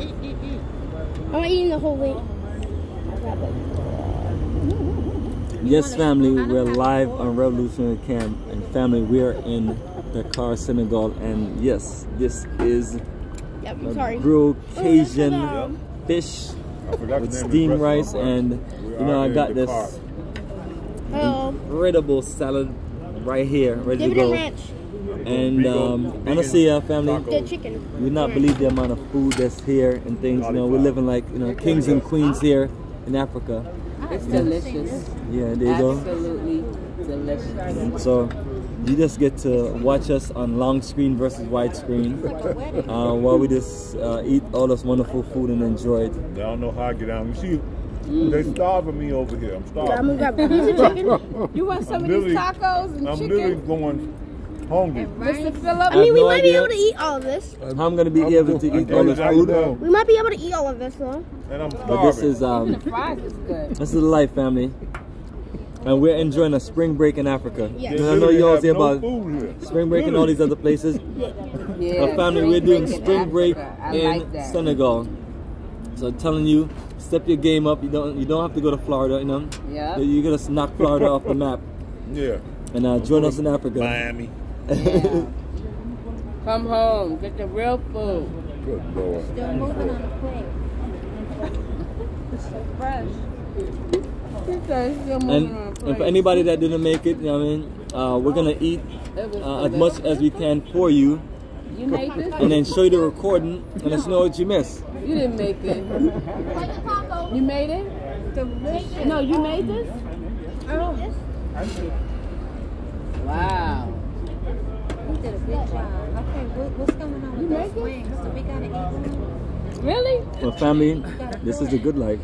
Eat, eat, eat. I'm eating the whole thing. Yes, family, we're live on Revolutionary Camp, and family, we are in Dakar, Senegal, and yes, this is Yep, I'm a sorry. grilled Oh, Cajun fish I with the name of the steamed rice, and you know I got this incredible salad right here, ready to Dividend go. Ranch. And um, honestly, uh, family, The chicken. you not believe the amount of food that's here and things. You know, we're living like you know kings and queens here in Africa. It's delicious. Yeah, there you go. Absolutely delicious. So you just get to watch us on long screen versus wide screen uh, while we just uh, eat all this wonderful food and enjoy it. They don't know how I get down. You see, they starving me over here. I'm I'm starving. gonna grab a piece of chicken. You want some I'm of these tacos and I'm literally going hungry. Mr. Phillip? I have mean, we no might be able to eat all of this. I'm gonna be able to eat all this food? know. We might be able to eat all of this though. And I'm But this is um, The fries is good. this is life, family, and we're enjoying a spring break in Africa. Yes. And I know you all have hear no about food spring break and all these other places. Yeah, Our family, spring we're doing break in spring break Africa. I in like that. Senegal. So I'm telling you, step your game up. You don't you don't have to go to Florida. You know, Yeah. you gotta knock Florida off the map Yeah. and uh, join us in Africa. Miami. Yeah. Come home, get the real food. Good lord. Still moving on the plate. Fresh. She said it's still moving And, on a and for plate. anybody that didn't make it, you know what I mean, uh, we're gonna eat uh, as much as we can for you, You made this? and then show you the recording and let us know what you missed. You didn't make it. You made it? Delicious. No, you made this? Wow. You did a good job. Okay, what, what's going on with those wings? Do we gotta eat them? Really? Well, family, this is the good life.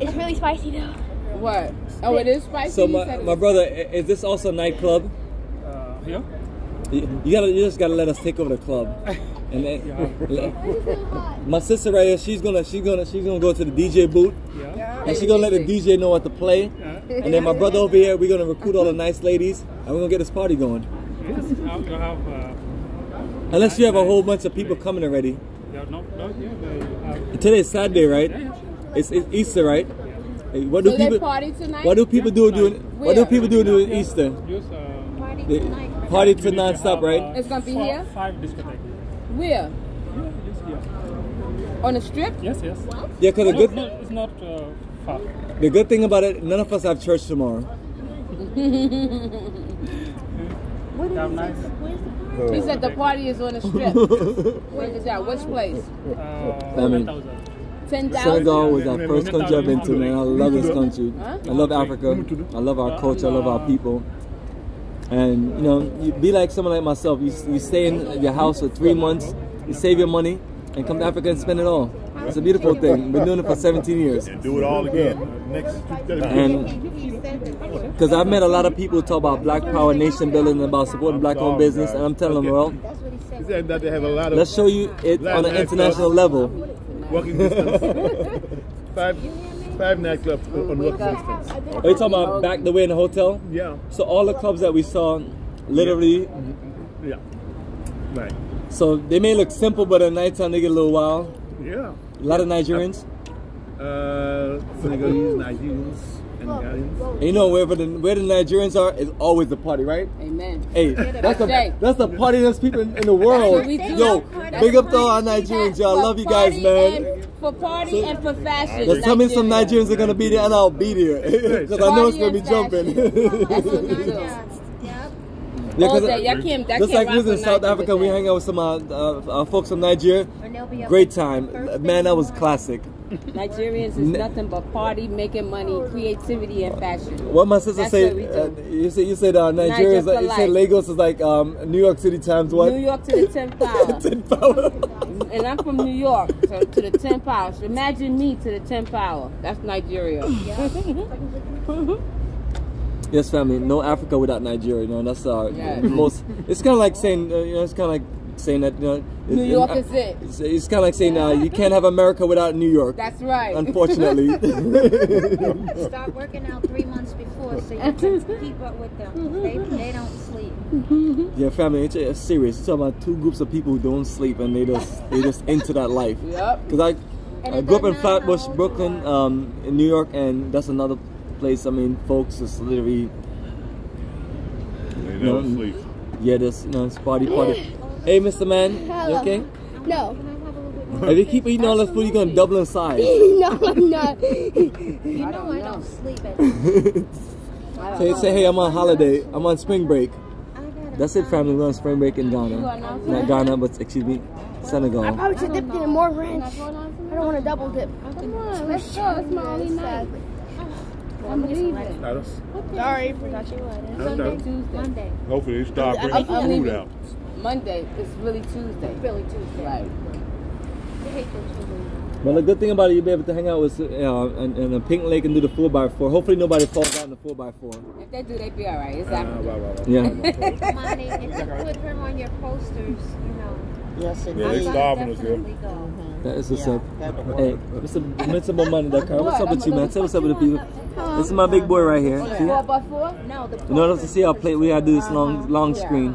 It's really spicy though. What? Oh, it is spicy? So my, my brother, is this also a nightclub? Uh, yeah. You, you gotta, you just gotta let us take over the club. And then, my sister right here, she's gonna, she's gonna, she's gonna go to the DJ booth, Yeah. and she's gonna let the DJ know what to play. Yeah. And then my brother over here, we're gonna recruit all the nice ladies, and we're gonna get this party going. Yes. Now you have. Uh, Unless you have a whole bunch of people coming already. Yeah, no, no, yeah, you have. Today's Saturday, right? Yeah, yeah. It's, it's Easter, right? Hey, What do So people? party tonight? What do people do during? What do people do during Easter? Use uh, Party tonight. party to we need to non-stop, have, right? uh, It's gonna be four- here? Five discotheques. Where? Yeah, just here. On the strip? Yes, yes. Yeah, cause the good, no, it's not uh, far. the good thing about it, none of us have church tomorrow. What did Have you say? Where's the party? He said the party is on the strip. Where is that? Which place? Uh, I mean- 10,000. 10,000? Senegal was our first country I've been to, man. I love this country. Huh? I love Africa. I love our culture. I love our people. And you know, you be like someone like myself. You, you stay in your house for three months. You save your money and come to Africa and spend it all. It's a beautiful thing. Been doing it for 17 years. And do it all again. Next. And You said that. because I've met a lot of people who talk about Black Power, nation building, and about supporting black-owned business, and I'm telling them, well, That's what he He said. said that they have a lot of let's show you it on an international level. walking distance. five, five nightclubs on walking distance. Are you talking about back the way in the hotel? Yeah. So all the clubs that we saw, literally, Yeah. Mm-hmm. Right. so they may look simple, but at nighttime they get a little wild. Yeah. A lot of Nigerians. Uh, Senegalese, Nigerians, and Ghanaians. And you know wherever the where the Nigerians are is always the party, right? Amen. Hey, that's the that's the partiest people in, in the world. what we do. Yo, big up to all our. Nigerians, y'all. Love you guys, man. For party and for fashion. Just tell me some Nigerians are gonna be there, and I'll be there because I know it's gonna be jumping. That's what we do. Yeah, All 'cause day. Y'all can't, that just can't like rock we was in South Africa, we hang out with some uh, uh, uh, folks from Nigeria. And they'll be up Great time, man. That was classic. Nigerians is nothing but party, making money, creativity, and fashion. What my sister That's said, what we uh, you said you said uh, Nigeria Niger like, you said. Lagos is like um, New York City times what? New York to the 10th power. Ten power. and I'm from New York, so to the 10th power. So imagine me to the 10th power. That's Nigeria. yes, family. No Africa without Nigeria. You know that's our Yes. most. It's kind of like saying uh, you know it's kind of like saying that you know, New it- York it- is it. It's, it's kind of like saying uh, you can't have America without New York. That's right. Unfortunately. Start working out three months before so you can keep up with them. They, they don't sleep. yeah, family, it's, it's serious. It's about two groups of people who don't sleep and they just they just into that life. Yep. Because I, And I grew up in Flatbush, Brooklyn, um, in New York, and that's another place. I mean, folks is literally They No. never sleep. yeah, this you know, it's party party. Hey, Mr. Man, you okay? No. I have a little bit more? If you keep eating all this food, you're gonna double in size. no, I'm not. You know I don't sleep at night. say, say, hey, I'm on holiday. I'm on spring break. That's it, family. We're on spring break in Ghana. Not Ghana, but excuse me, Senegal. I probably should dip in more ranch. I don't want to double dip. Come on, let's go. It's my only night. I'm leaving. That's- Sorry for touching you. that's- Sunday, Tuesday. Monday. Hopefully they start I'm- bringing I'm food leaving. out. Monday. It's really Tuesday. Really Tuesday. Right. I hate that you leave. Well, the good thing about it, you'll be able to hang out with uh, in, in a pink lake and do the 4x4. Hopefully, nobody falls out in the 4x4. If they do, they be all right. It's Ah, Africa. blah, blah, blah. Yeah. Monty, if you put her on your posters, you know, Yes, Yeah, they I starving us, definitely go. That is what's Yeah, up. that would Hey, work. Mr. Mr. Bomani, Dakar, what's up with you, man? Tell what's up with the people. This is my big boy right here. See? Four by four? No, the In order to see our plate, we gotta do this long, long Yeah. screen.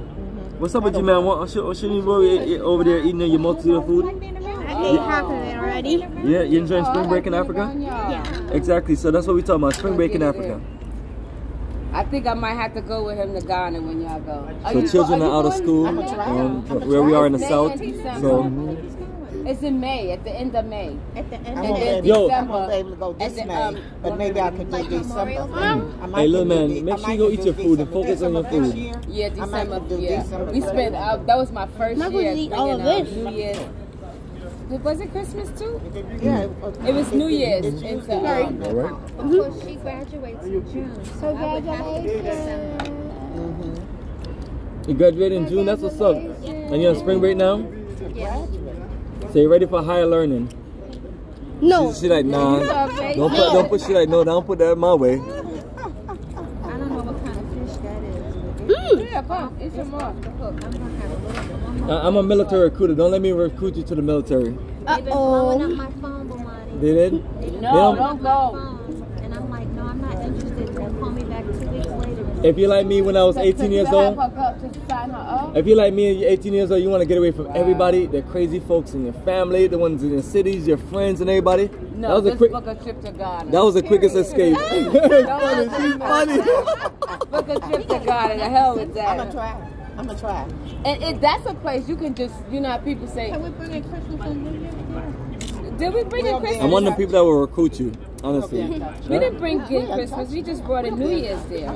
What's up with you, man? What, should, should you be over there eating your multitude of food? I ate half of it already. Yeah, you enjoying spring break in Africa? Yeah. Exactly. So that's what we talking about. Spring break in Africa. I think I might have to go with him to Ghana when y'all go. Are So you- children are are out of school, um, where we are in the May south. and December. So It's in May, at the end of May. At the end I of won't, be the able, Yo. I won't be able to go this the, May, um, but maybe I could do like December. Memorial Day? I might Hey, little can do man, make sure you go eat your food and December. focus on your December food. year, Yeah, December. Yeah, December we spent. Uh, that was my first Not year. gonna eat all of this. New Year's. Was it Christmas too? Yeah, It was New Year's. It's It's, usually uh, around All right. time. Well, she graduates in June, so I would have to you graduated in June. That's what's up. And you're on spring break now. Yeah. So you're ready for higher learning. No. She, she like nah. Don't put don't put she like no. Don't put that my way. I don't know what kind of fish that is. yeah, come. It's. I'm a little bit. One more. I- I'm a military recruiter. Don't let me recruit you to the military. They've been blowing up Uh-oh. my phone, Bomani. They did. No, blowing don't up my go. And I'm like, no, I'm not interested. They'll call me back two weeks later. If you're like me when I was 18 years old. Have her go to sign her up. If you're like me and you're 18 years old, you want to get away from everybody, the crazy folks in your family, the ones in your cities, your friends, and everybody. No, that was a just quick. book a trip to Ghana. That was the quickest escape. Funny, she's funny. book a trip to Ghana. The hell with that. I'm gonna try. I'm gonna try. And it, that's a place you can just, you know, how people say, Can we bring in Christmas and New Year's? did we bring in Christmas? I'm one of the people that will recruit you, honestly. We didn't bring in Christmas. We just brought a New Year's there.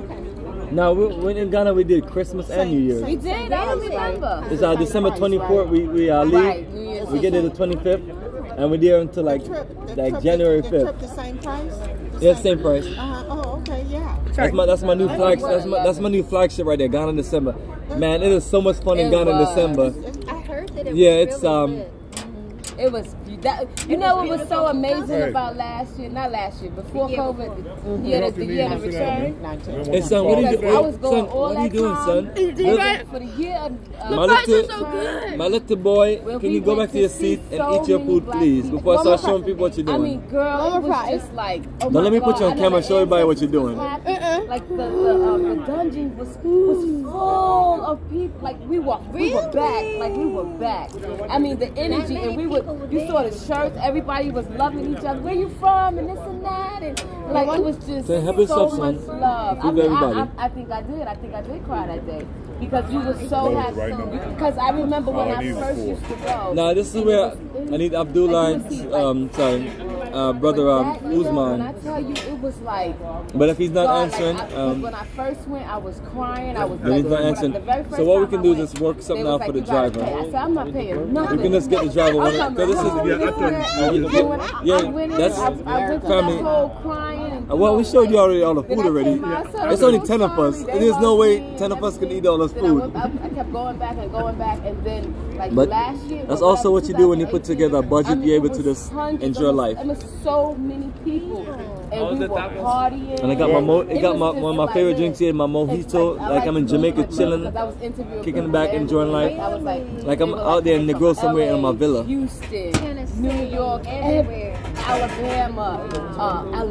Now, we, when in Ghana, we did Christmas and New Year's. We did. I don't remember. It's uh, December 24th. We we uh, leave. Right, New Year's We get there the 25th, and we're there until like Trip, the like trip, January the, the trip 5th. the same price? The Yeah, same price. Uh-huh. Oh, okay, yeah. That's my that's my new flag. That's my that's my new flagship right there. Ghana in December. Man, it is so much fun in It Ghana in was. December. I heard that it Yeah, was it's, really um, good. It was that. You know what was so amazing Right. about last year? Not last year, before year COVID. Yeah, the, the year of return. 19. Hey son, what are you Because I was doing? going Son, all what are you that doing, son? Look- For the year of uh, My little, so good. my little boy, Well, can you go back to your see seat and so eat your food, please, people. before I start showing people what you're doing? I mean, girl, Mama it was fries. just like. Oh Don't my let me put you on camera, show everybody what you're doing. was happy. Uh-uh. Like the the, um, the dungeon was was full of people. Like we were we were back. Like we were back. I mean the energy, and we were. You saw the shirts. Everybody was loving each other. Where you from? And this and that. And like it was just so yourself, much son. love. I, mean. I, I, I think I did. I think I did cry that day because you were so happy. right. Because I remember when I I need first four. used to go. Now this is where I need Abdullah, and, um, sorry, uh, brother um, That year, When I Usman. tell you, it was like. But if he's not God, answering, like, I, um, when I first went, I was crying. I was. if he's not answering, so what we can I do is just work something out like, for the driver. pay." I said, I'm not paying nothing. We can just get the driver one. I'm Because this is coming Yeah, home. after- uh, But when I, yeah, I went in, that's I, I went through family. that whole crying and Uh, Well, we showed you already all the food already. came out, so It's only ten of us. sorry, There's no way ten of us can eat all this Then I, food. went, I, I kept going back and going back, and then like But last year. that's also what you do when you put together a budget, I mean, you're able to just enjoy almost- life. I mean, so many people, and All we were tacos? partying. And I got my mo- I It got was my one of my like, favorite man, drinks here, my mojito. I Like I'm in Jamaica chilling, because I was interviewing kicking back, enjoying life. everywhere. I was like, Like I'm out there in the Negril somewhere in my villa. Houston, Tennessee, New York, everywhere. Alabama, uh,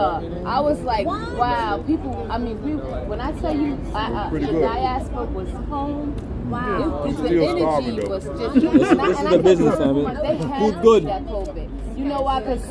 Alaska. I was like, wow, people. I mean, we. When I tell you, I, uh, the diaspora was home. Wow. It, it, the energy was just. This is- this is the business, telling family. people, They had Food good. You know why? Because